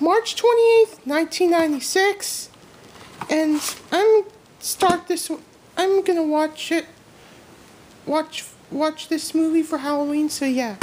March 28th, 1996. And I'm start this I'm going to watch it watch watch this movie for Halloween. So yeah.